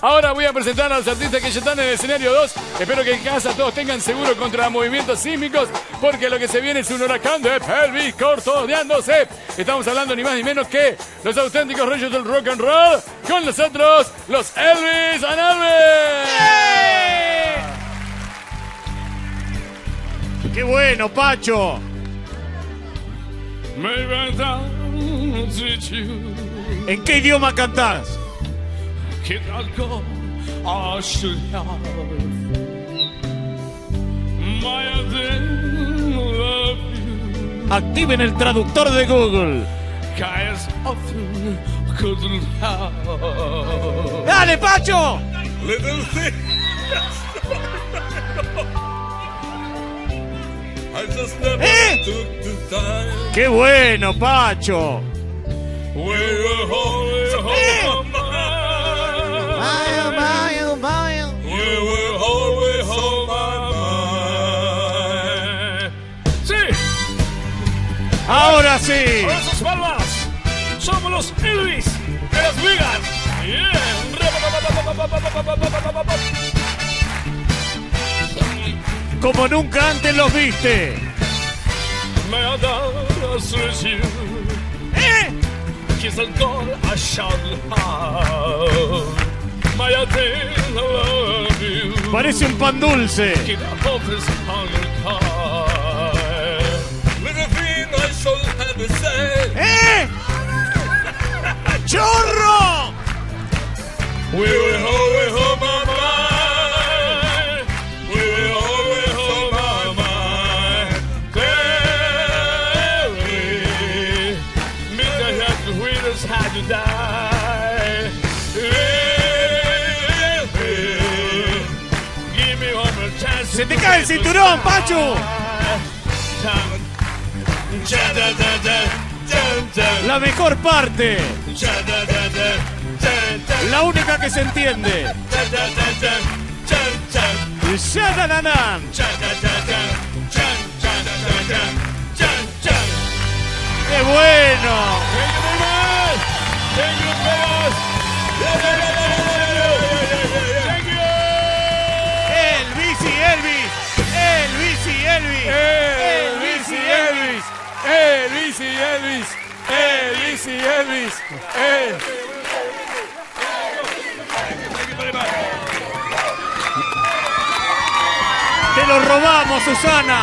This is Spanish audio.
Ahora voy a presentar a los artistas que ya están en el escenario 2. Espero que en casa todos tengan seguro contra movimientos sísmicos, porque lo que se viene es un huracán de pelvis cortoneándose. Estamos hablando ni más ni menos que los auténticos reyes del rock and roll. Con nosotros, los Elvis and Elvis. ¡Qué bueno, Pacho! ¿En qué idioma cantás? I should have. My I didn't love you. Activen el traductor de Google. ¡Dale, Pacho! Little thing. I just never Eh? took the time. ¡Qué bueno, Pacho! We were ¡Ahora sí! con sus palmas, somos los Elvis de Las Vegas. Como nunca antes los viste. ¡Eh! Parece un pan dulce. We were always on my mind. We were always on my mind. Mr. Happy Winners had to die. Give me one more chance. ¡Se te cae el cinturón, Pacho! La mejor parte. La única que se entiende. ¡Qué bueno! Elvis Elvis. Elvis Elvis. Elvis Elvis, Elvis Elvis, eh. Lo robamos, Susana.